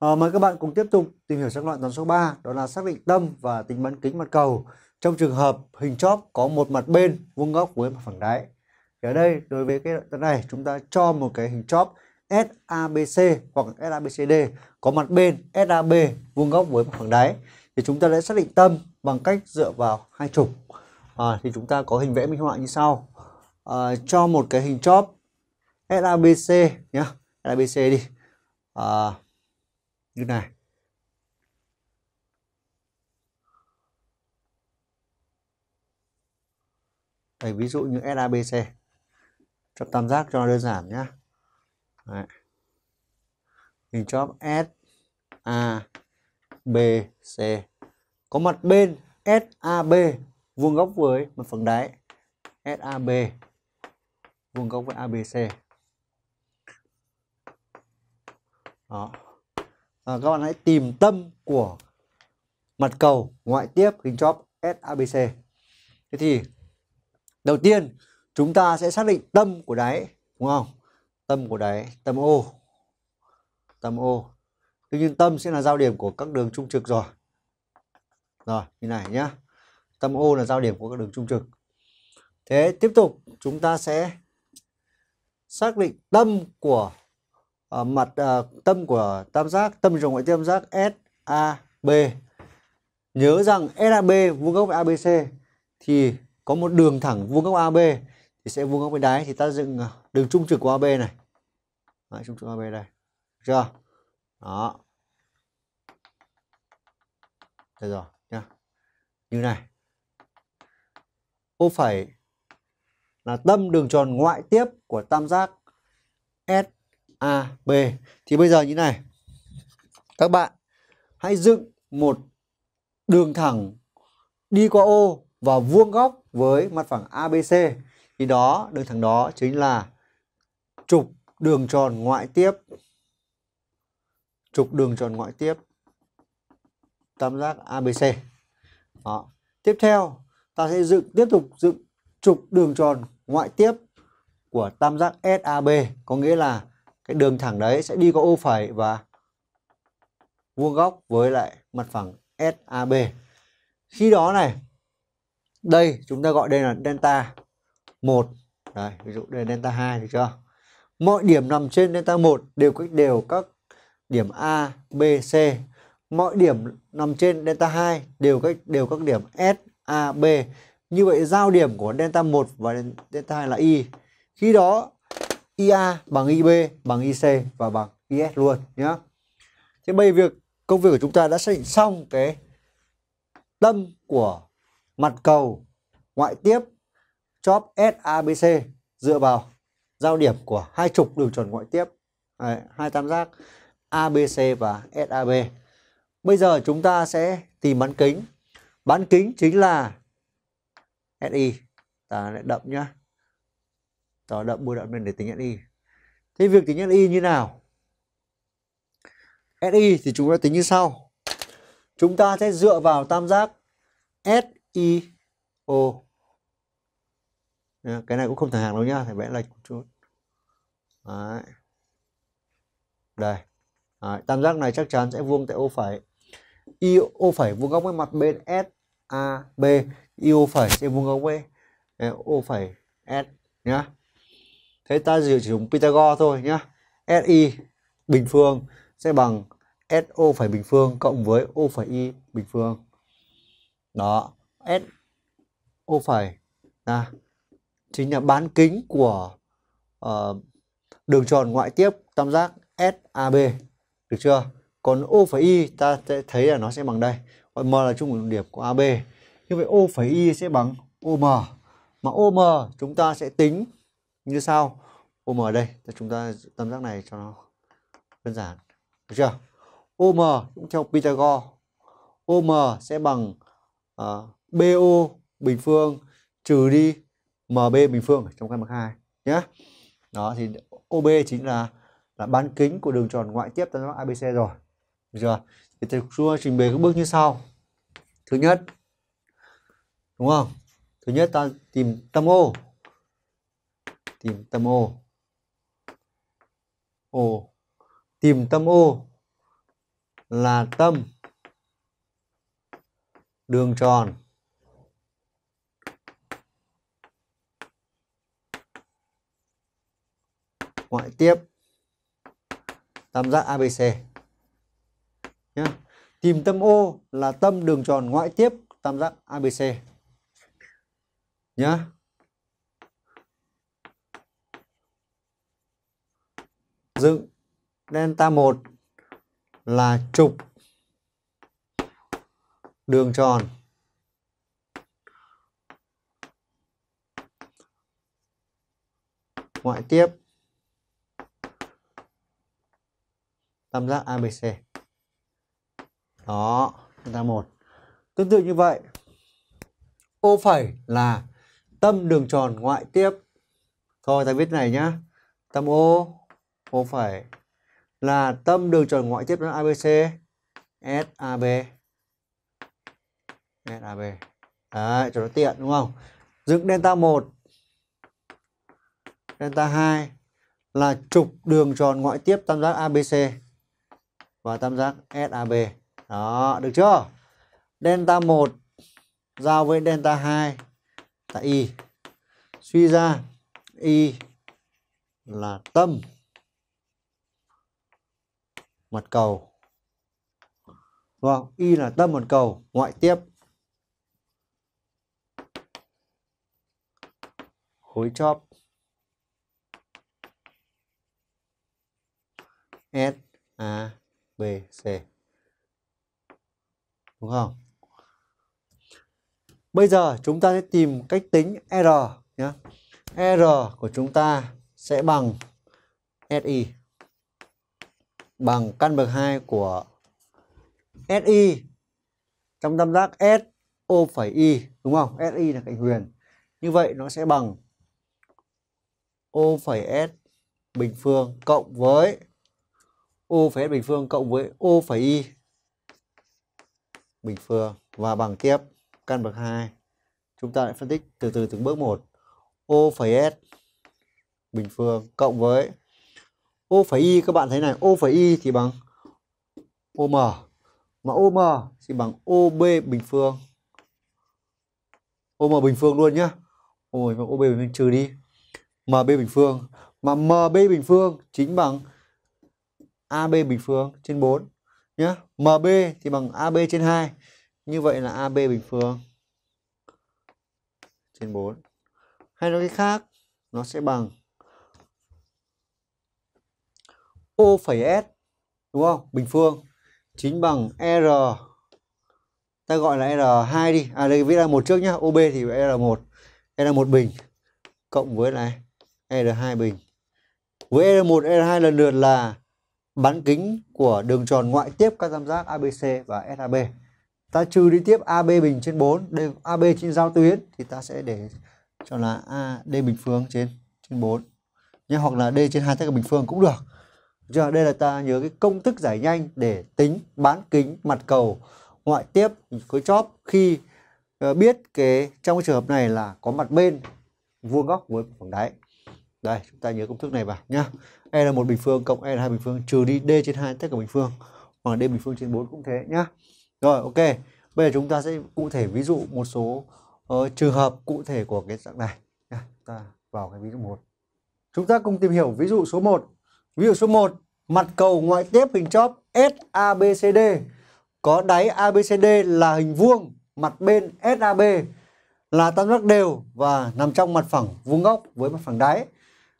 À, mời các bạn cùng tiếp tục tìm hiểu xác loại toán số 3 đó là xác định tâm và tính bán kính mặt cầu trong trường hợp hình chóp có một mặt bên vuông góc với mặt phẳng đáy. Thì ở đây đối với cái đoạn này chúng ta cho một cái hình chóp SABC hoặc SABCD có mặt bên SAB vuông góc với mặt phẳng đáy thì chúng ta sẽ xác định tâm bằng cách dựa vào hai trục. À, thì chúng ta có hình vẽ minh họa như sau. À, cho một cái hình chóp SABC nhá, SABC đi. À, như này. Đây, ví dụ như SABC cho tam giác cho đơn giản nhé Đấy. hình chóp S A B C. Có mặt bên SAB vuông góc với mặt phẳng đáy. SAB vuông góc với ABC đó à, các bạn hãy tìm tâm của mặt cầu ngoại tiếp hình chóp SABC. Thế thì đầu tiên chúng ta sẽ xác định tâm của đáy, đúng không? Tâm của đáy, tâm O. Tâm O. Tuy nhiên tâm sẽ là giao điểm của các đường trung trực rồi. Rồi, như này nhá. Tâm O là giao điểm của các đường trung trực. Thế tiếp tục chúng ta sẽ xác định tâm của ở mặt à, tâm của tam giác tâm trùng ngoại tam giác SAB nhớ rằng SAB vuông góc với ABC thì có một đường thẳng vuông góc AB thì sẽ vuông góc với đáy thì ta dựng ờ, đường trung trực của AB này. Đấy, trung trực AB đây. Được chưa? Đó. Đây rồi nhá. Như này. Ô phẩy là tâm đường tròn ngoại tiếp của tam giác S A, B. Thì bây giờ như này. Các bạn hãy dựng một đường thẳng đi qua O và vuông góc với mặt phẳng ABC. Thì đó, đường thẳng đó chính là trục đường tròn ngoại tiếp. Trục đường tròn ngoại tiếp tam giác ABC. Đó. Tiếp theo, ta sẽ dựng tiếp tục dựng trục đường tròn ngoại tiếp của tam giác SAB, có nghĩa là cái đường thẳng đấy sẽ đi qua ô phẩy và vuông góc với lại mặt phẳng SAB. Khi đó này, đây chúng ta gọi đây là delta 1. Đấy, ví dụ đây là delta 2 được chưa? Mọi điểm nằm trên delta 1 đều cách đều các điểm A, B, C. Mọi điểm nằm trên delta 2 đều cách đều các điểm S, A, B. Như vậy giao điểm của delta 1 và delta 2 là Y. Khi đó IA bằng IB bằng IC và bằng IS luôn nhé. Thế bây việc công việc của chúng ta đã xác định xong cái tâm của mặt cầu ngoại tiếp chóp SABC dựa vào giao điểm của hai trục đường tròn ngoại tiếp Đấy, hai tam giác ABC và SAB. Bây giờ chúng ta sẽ tìm bán kính. Bán kính chính là SI. Ta lại đậm nhá đó đậm bôi đậm lên để tính SI thế việc tính SI như nào? SI thì chúng ta tính như sau. Chúng ta sẽ dựa vào tam giác SIO cái này cũng không thẳng hàng đâu nhá phải vẽ lệch một chút. Đấy. đây. Đấy. tam giác này chắc chắn sẽ vuông tại ô phẩy. IO phẩy vuông góc với mặt bên SAB IO phẩy sẽ vuông góc với O phẩy S, nhá thế ta chỉ dùng Pythagore thôi nhá. SI bình phương sẽ bằng SO phải bình phương cộng với O phải Y bình phương. Đó S O phải là chính là bán kính của uh, đường tròn ngoại tiếp tam giác SAB được chưa? Còn O phải Y ta sẽ thấy là nó sẽ bằng đây. Gọi M là trung điểm của AB như vậy O phải Y sẽ bằng OM mà OM chúng ta sẽ tính như sau. OM ở đây chúng ta tam giác này cho nó đơn giản. Được chưa? OM cũng theo Pythagore. OM sẽ bằng ờ, uh, BO bình phương trừ đi MB bình phương trong căn bậc 2 nhé đó thì OB chính là là bán kính của đường tròn ngoại tiếp tam giác ABC rồi. Được chưa? Thì thầy xua trình bày các bước như sau. Thứ nhất đúng không? Thứ nhất ta tìm tâm O tìm tâm O O tìm tâm O là tâm, đường tròn ngoại tiếp, tam giác ABC nhé. Tìm tâm O là tâm đường tròn ngoại tiếp, tam giác ABC nhé. Dựng delta 1 là trục đường tròn ngoại tiếp tam giác ABC. Đó, delta 1. Tương tự như vậy, ô phẩy là tâm đường tròn ngoại tiếp. Thôi ta viết này nhá. Tâm O, ô phẩy là tâm đường tròn ngoại tiếp đến ABC, SAB. SAB. Đấy, cho nó tiện đúng không? Dựng delta 1 delta 2 là trục đường tròn ngoại tiếp tam giác ABC và tam giác SAB. Đó, được chưa? Delta 1 giao với delta 2 tại Y. Suy ra Y là tâm mặt cầu. Đúng không? Y là tâm mặt cầu ngoại tiếp. Khối chóp S A B, C. Đúng không? Bây giờ chúng ta sẽ tìm cách tính R nhé. R của chúng ta sẽ bằng SI bằng căn bậc 2 của SI trong tam giác so phẩy Y đúng không? SI là cạnh huyền. Như vậy nó sẽ bằng O phẩy S bình phương cộng với O phẩy S bình phương cộng với O phẩy Y bình phương và bằng tiếp căn bậc 2. Chúng ta lại phân tích từ từ từng bước một. O phẩy S bình phương cộng với O phẩy Y các bạn thấy này, O phẩy Y thì bằng OM. Mà OM thì bằng OB bình phương. OM bình phương luôn nhá. Ôi, OB bình phương trừ đi. MB bình phương. Mà MB bình phương chính bằng AB bình phương trên 4 nhé. MB thì bằng AB trên 2. Như vậy là AB bình phương trên 4. Hay nói cách khác, nó sẽ bằng O phẩy S đúng không? Bình phương chính bằng R ta gọi là R2 đi. À đây viết ra một trước nhá. OB thì R1. R1 bình cộng với lại R2 bình. Với R1, R2 lần lượt là bán kính của đường tròn ngoại tiếp các tam giác ABC và SAB. Ta trừ đi tiếp AB bình trên 4, đây AB trên giao tuyến thì ta sẽ để cho là AD bình phương trên trên 4. Nhé, hoặc là D trên hai tất cả bình phương cũng được. Giờ đây là ta nhớ cái công thức giải nhanh để tính bán kính mặt cầu ngoại tiếp khối chóp khi ờ, biết cái trong cái trường hợp này là có mặt bên vuông góc với phẳng đáy. Đây, chúng ta nhớ công thức này vào nhá. E là một bình phương cộng E là hai bình phương trừ đi D trên 2 tất cả bình phương hoặc là D bình phương trên 4 cũng thế nhá. Rồi ok. Bây giờ chúng ta sẽ cụ thể ví dụ một số uh, trường hợp cụ thể của cái dạng này nha. Ta vào cái ví dụ 1. Chúng ta cùng tìm hiểu ví dụ số 1. Ví dụ số 1, mặt cầu ngoại tiếp hình chóp SABCD có đáy ABCD là hình vuông, mặt bên SAB là tam giác đều và nằm trong mặt phẳng vuông góc với mặt phẳng đáy.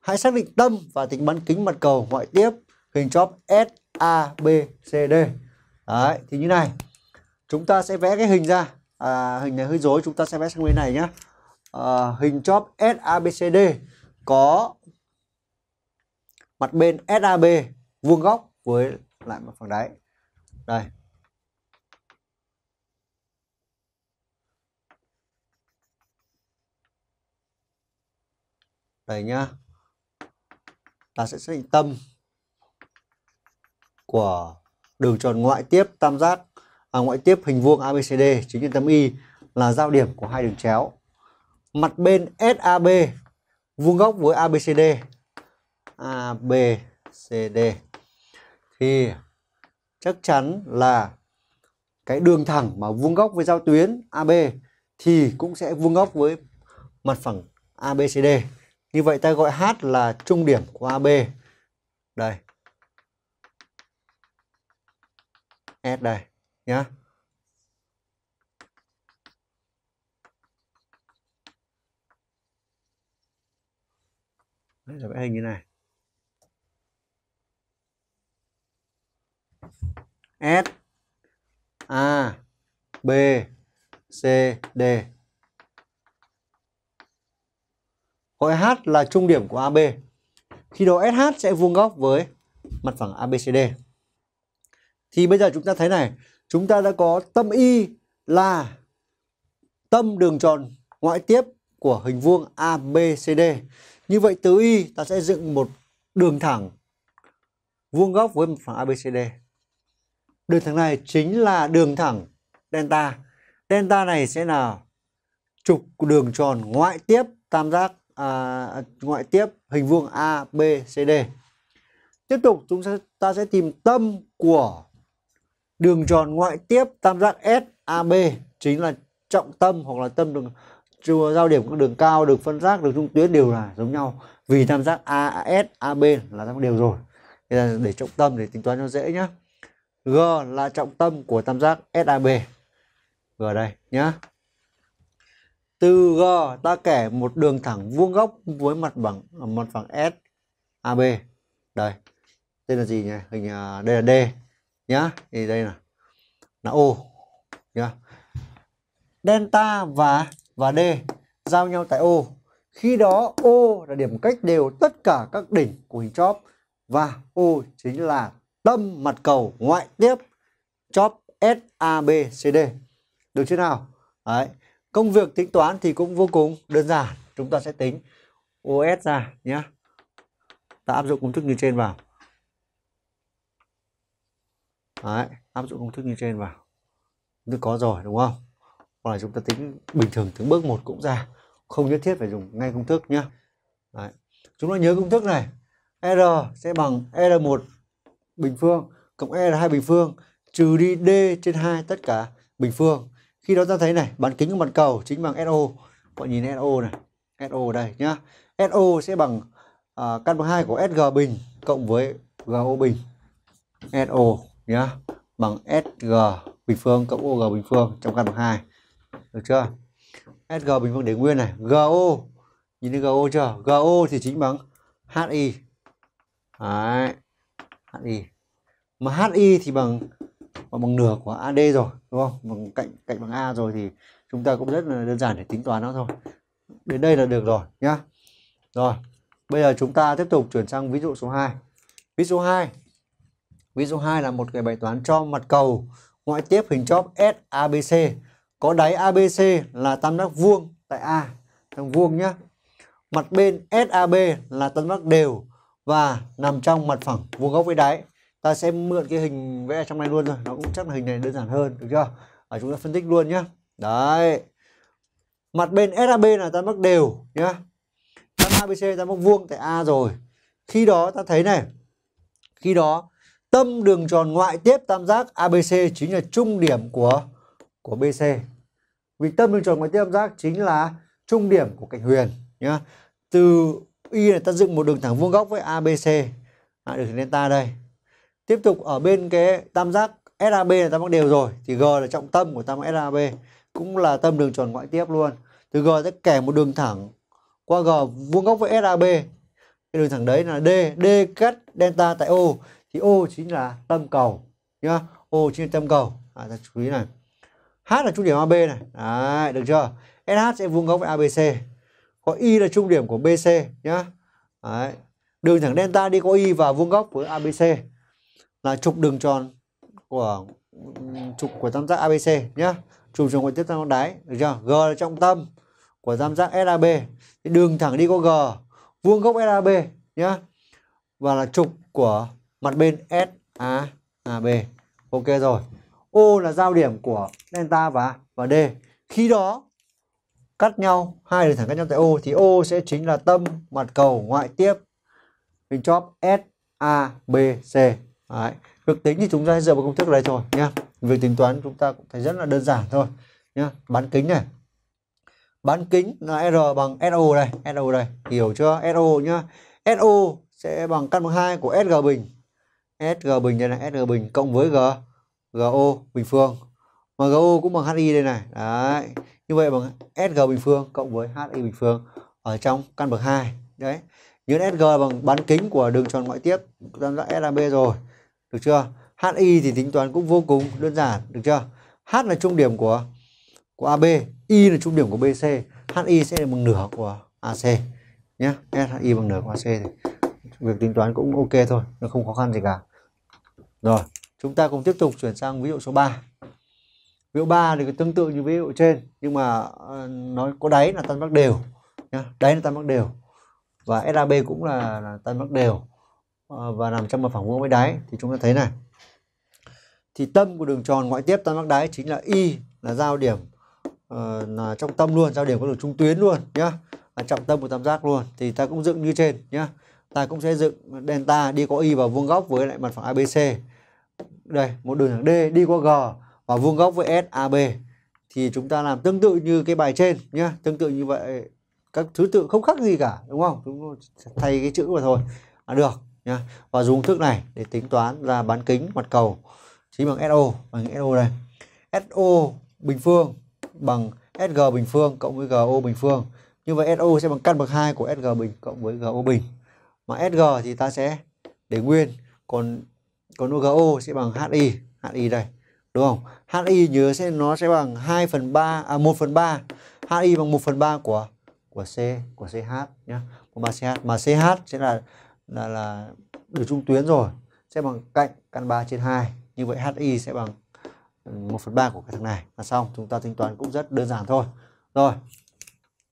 Hãy xác định tâm và tính bán kính mặt cầu ngoại tiếp hình chóp SABCD. Đấy, thì như này. Chúng ta sẽ vẽ cái hình ra. À, hình này hơi rối, chúng ta sẽ vẽ sang bên này nhé. À, hình chóp SABCD có mặt bên SAB vuông góc với lại mặt phẳng đáy. Đây. Đây nhá ta sẽ xác định tâm của đường tròn ngoại tiếp tam giác à, ngoại tiếp hình vuông ABCD chính là tâm Y là giao điểm của hai đường chéo. Mặt bên SAB vuông góc với ABCD. A B C D thì chắc chắn là cái đường thẳng mà vuông góc với giao tuyến AB thì cũng sẽ vuông góc với mặt phẳng ABCD. Như vậy ta gọi H là trung điểm của AB. Đây. S đây nhá. Đấy, vẽ hình như này. S A B C D Gọi H là trung điểm của AB. Khi đó SH sẽ vuông góc với mặt phẳng ABCD. Thì bây giờ chúng ta thấy này, chúng ta đã có tâm Y là tâm đường tròn ngoại tiếp của hình vuông ABCD. Như vậy từ Y ta sẽ dựng một đường thẳng vuông góc với mặt phẳng ABCD. Đường thẳng này chính là đường thẳng delta. Delta này sẽ là trục đường tròn ngoại tiếp tam giác à, ngoại tiếp hình vuông ABCD. Tiếp tục chúng ta sẽ tìm tâm của đường tròn ngoại tiếp tam giác SAB chính là trọng tâm hoặc là tâm đường giao điểm các đường cao, đường phân giác, đường trung tuyến đều là giống nhau vì tam giác AS, AB là tam giác đều rồi. Là để trọng tâm để tính toán cho dễ nhé. G là trọng tâm của tam giác SAB. G đây nhá. Từ G, ta kẻ một đường thẳng vuông góc với mặt bằng à, mặt phẳng SAB. Đây. Đây là gì nhỉ? Hình à, đây là D nhá. Thì đây là là O nhá. Delta và và D giao nhau tại O. Khi đó, O là điểm cách đều tất cả các đỉnh của hình chóp và O chính là tâm mặt cầu ngoại tiếp chóp SABCD. Được chưa nào? Đấy. Công việc tính toán thì cũng vô cùng đơn giản. Chúng ta sẽ tính OS ra nhé. Ta áp dụng công thức như trên vào. Đấy, áp dụng công thức như trên vào. Chúng có rồi đúng không? Hoặc là chúng ta tính bình thường từng bước một cũng ra. Không nhất thiết phải dùng ngay công thức nhé. Đấy. Chúng ta nhớ công thức này. R sẽ bằng R1 bình phương cộng E là hai bình phương trừ đi D trên 2 tất cả bình phương. Khi đó ta thấy này, bán kính của mặt cầu chính bằng SO. Mọi nhìn SO này, SO đây nhá. SO sẽ bằng uh, căn bằng 2 của SG bình cộng với GO bình. SO nhá, bằng SG bình phương cộng OG bình phương trong căn bằng 2. Được chưa? SG bình phương để nguyên này, GO nhìn thấy GO chưa? GO thì chính bằng HI. Đấy. HI mà HI thì bằng bằng nửa của AD rồi, đúng không? Bằng cạnh cạnh bằng A rồi thì chúng ta cũng rất là đơn giản để tính toán nó thôi. Đến đây là được rồi, nhá. Rồi, bây giờ chúng ta tiếp tục chuyển sang ví dụ số 2 ví dụ 2 ví dụ 2 là một cái bài toán cho mặt cầu ngoại tiếp hình chóp SABC có đáy ABC là tam giác vuông tại A. Tam vuông nhá. Mặt bên SAB là tam giác đều và nằm trong mặt phẳng vuông góc với đáy. Ta sẽ mượn cái hình vẽ trong này luôn rồi. Nó cũng chắc là hình này đơn giản hơn, được chưa? Ở chúng ta phân tích luôn nhá. Đấy. Mặt bên SAB là ta mắc đều nhá. Tam ABC ta mắc vuông tại A rồi. Khi đó ta thấy này. Khi đó, tâm đường tròn ngoại tiếp tam giác ABC chính là trung điểm của của BC vì tâm đường tròn ngoại tiếp tam giác chính là trung điểm của cạnh huyền nhá. Từ y này ta dựng một đường thẳng vuông góc với ABC à, được delta đây. Tiếp tục ở bên cái tam giác SAB là tam giác đều rồi. Thì G là trọng tâm của tam giác SAB cũng là tâm đường tròn ngoại tiếp luôn. Từ G sẽ kẻ một đường thẳng qua G vuông góc với SAB cái đường thẳng đấy là D D cắt delta tại O. Thì O chính là tâm cầu. Nhá O chính là tâm cầu. À, ta chú ý này. H là trung điểm AB này. Đấy, được chưa? SH sẽ vuông góc với ABC có Y là trung điểm của BC nhá. Đấy. đường thẳng delta đi có Y và vuông góc với ABC là trục đường tròn của trục của tam giác ABC nhá. Trục tròn ngoại tiếp tam giác đáy, được chưa? G là trọng tâm của tam giác SAB thì đường thẳng đi có G, vuông góc SAB nhá. Và là trục của mặt bên SAB ok rồi. O là giao điểm của delta và và D. Khi đó cắt nhau hai đường thẳng cắt nhau tại O thì O sẽ chính là tâm mặt cầu ngoại tiếp. Hình chóp SABC Đấy. việc tính thì chúng ta dựa vào công thức này thôi nhá. Việc tính toán chúng ta cũng thấy rất là đơn giản thôi nhá. Bán kính này. Bán kính là R bằng SO đây SO đây. Hiểu chưa? SO nhá. SO sẽ bằng căn bằng 2 của SG bình. SG bình đây này, SG bình cộng với G GO bình phương. Mà GO cũng bằng HI đây này. Đấy như vậy bằng SG bình phương cộng với HI bình phương ở trong căn bậc 2 đấy. Nhớ SG bằng bán kính của đường tròn ngoại tiếp. Tam giác SAB rồi. Được chưa? HI thì tính toán cũng vô cùng đơn giản. Được chưa? H là trung điểm của của AB Y là trung điểm của BC HI sẽ là bằng nửa của AC nhé SHI bằng nửa của AC thì việc tính toán cũng ok thôi. Nó không khó khăn gì cả. Rồi. Chúng ta cùng tiếp tục chuyển sang ví dụ số 3 ví dụ ba thì tương tự như ví dụ trên nhưng mà ờ, nó có đáy là tan bắc đều nhá đáy là tan bắc đều. Và SAB cũng là, là tan bắc đều. Ờ, và nằm trong một phẳng vuông với đáy thì chúng ta thấy này. Thì tâm của đường tròn ngoại tiếp tan bắc đáy chính là y là giao điểm uh, là trong tâm luôn giao điểm có đường trung tuyến luôn nhá là trọng tâm của tam giác luôn. Thì ta cũng dựng như trên nhá ta cũng sẽ dựng delta đi qua y vào vuông góc với lại mặt phẳng ABC đây một đường thẳng D đi qua G và vuông góc với SAB thì chúng ta làm tương tự như cái bài trên nhá. Tương tự như vậy. Các thứ tự không khác gì cả, đúng không? Chúng thay cái chữ mà thôi là được nhá. Và dùng thức này để tính toán ra bán kính, mặt cầu. Chính bằng SO bằng SO đây. SO bình phương bằng SG bình phương cộng với GO bình phương. Như vậy SO sẽ bằng căn bậc 2 của SG bình cộng với GO bình. Mà SG thì ta sẽ để nguyên. Còn còn GO sẽ bằng HI HI đây đúng không? HI nhớ sẽ, nó sẽ bằng 2 phần 3 à 1 phần 3 HI bằng 1 phần 3 của của C, của CH nhá. Của 3 CH mà CH sẽ là là là đường trung tuyến rồi. Sẽ bằng cạnh căn 3 trên 2 như vậy HI sẽ bằng ừ, 1 phần 3 của cái thằng này. Là xong, chúng ta tính toán cũng rất đơn giản thôi. Rồi.